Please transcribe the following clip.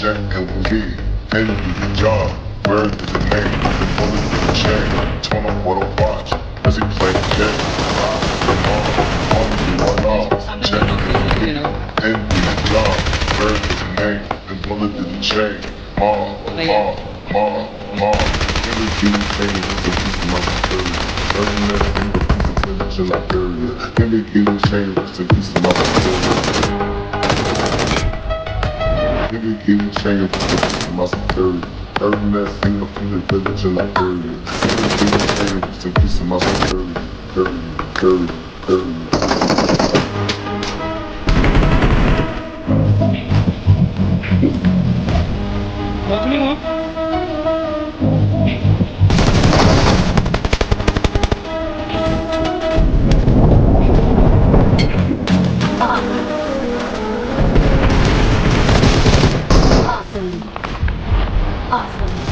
check to the job, where is the name? The bullet in the chain, turn on what I watch As he play the mom, mom, do one off Check to the job, where is the name? The bullet in the chain, mom, mom, mom, mom Every kid saying it's a piece of my security Every last thing a piece of footage in Liberia Every kid saying it's a piece of my security Keep saying it's my security. Every up in the village in Liberia. Nigga keep saying it's a piece of my security. Curry, curry, curry. といいあそうです。